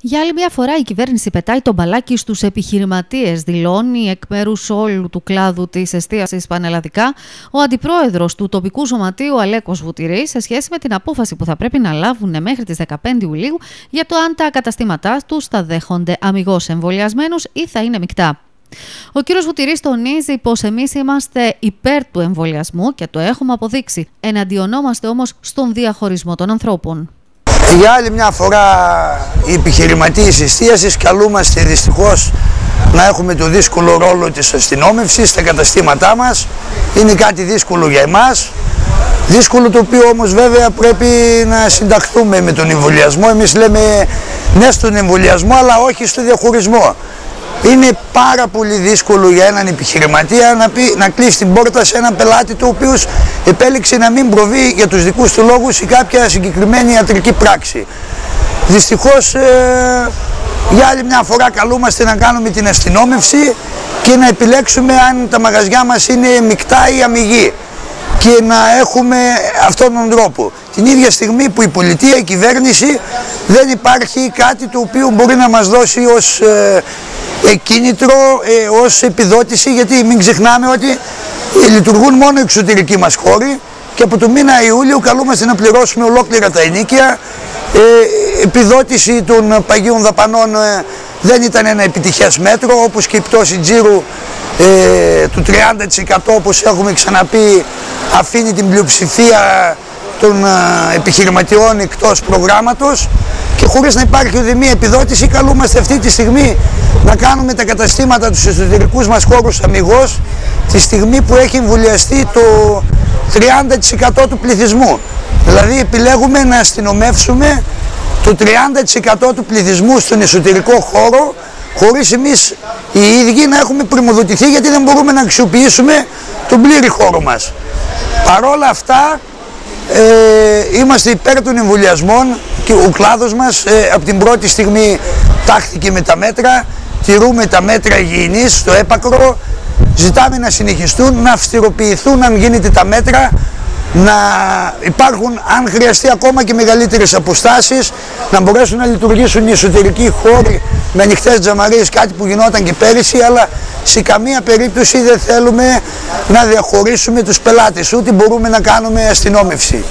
Για άλλη μια φορά η κυβέρνηση πετάει τον μπαλάκι στους επιχειρηματίες, δηλώνει εκ μέρους όλου του κλάδου της εστίασης πανελλαδικά ο αντιπρόεδρος του τοπικού σωματείου Αλέκος Βουτηρή σε σχέση με την απόφαση που θα πρέπει να λάβουν μέχρι τις 15 Ιουλίου για το αν τα καταστήματά τους θα δέχονται αμυγός εμβολιασμένους ή θα είναι μεικτά. Ο κύριος Βουτηρής τονίζει πως εμείς είμαστε υπέρ του εμβολιασμού και το έχουμε αποδείξει. Εναντιονόμαστε όμως στον διαχωρισμό των ανθρώπων. Για άλλη μια φορά οι επιχειρηματίες εστίασης καλούμαστε δυστυχώς να έχουμε το δύσκολο ρόλο της αστυνόμευσης στα καταστήματά μας. Είναι κάτι δύσκολο για εμάς. Δύσκολο το οποίο όμως βέβαια πρέπει να συνταχθούμε με τον εμβολιασμό. Εμείς λέμε ναι στον εμβολιασμό αλλά όχι στο διαχωρισμό. Είναι πάρα πολύ δύσκολο για έναν επιχειρηματία να, πει, να κλείσει την πόρτα σε έναν πελάτη του οποίος επέλεξε να μην προβεί για τους δικούς του λόγους ή κάποια συγκεκριμένη ιατρική πράξη. Δυστυχώς ε, για άλλη μια φορά καλούμαστε να κάνουμε την αστυνόμευση και να επιλέξουμε αν τα μαγαζιά μας είναι μεικτά ή αμυγή και να έχουμε αυτόν τον τρόπο. Την ίδια στιγμή που η πολιτεία, η κυβέρνηση δεν υπάρχει κάτι το οποίο μπορεί να μας δώσει ως ε, κίνητρο ε, ως επιδότηση γιατί μην ξεχνάμε ότι ε, λειτουργούν μόνο εξωτερικοί μας χώροι και από το μήνα Ιούλιο καλούμαστε να πληρώσουμε ολόκληρα τα ενίκια. Ε, επιδότηση των παγίων δαπανών ε, δεν ήταν ένα επιτυχές μέτρο όπως και η πτώση τζίρου ε, του 30% όπως έχουμε ξαναπεί αφήνει την πλειοψηφία των επιχειρηματιών εκτός προγράμματος και χωρίς να υπάρχει ούτε μία επιδότηση καλούμαστε αυτή τη στιγμή να κάνουμε τα καταστήματα τους εσωτερικούς μας χώρους αμυγός τη στιγμή που έχει εμβολιαστεί το 30% του πληθυσμού. Δηλαδή επιλέγουμε να αστυνομεύσουμε το 30% του πληθυσμού στον εσωτερικό χώρο χωρίς εμείς οι ίδιοι να έχουμε πρημοδοτηθεί γιατί δεν μπορούμε να αξιοποιήσουμε τον πλήρη χώρο μας. Παρόλα αυτά ε, είμαστε υπέρ των εμβολιασμών και ο κλάδος μας ε, από την πρώτη στιγμή τάχθηκε με τα μέτρα, τηρούμε τα μέτρα υγιεινής στο έπακρο, ζητάμε να συνεχιστούν, να αυστηροποιηθούν αν γίνεται τα μέτρα, να υπάρχουν αν χρειαστεί ακόμα και μεγαλύτερες αποστάσεις, να μπορέσουν να λειτουργήσουν οι εσωτερικοί χώροι με ανοιχτές τζαμαρίες, κάτι που γινόταν και πέρυσι, αλλά σε καμία περίπτωση δεν θέλουμε να διαχωρίσουμε τους πελάτες, ούτε μπορούμε να κάνουμε αστυνόμευση.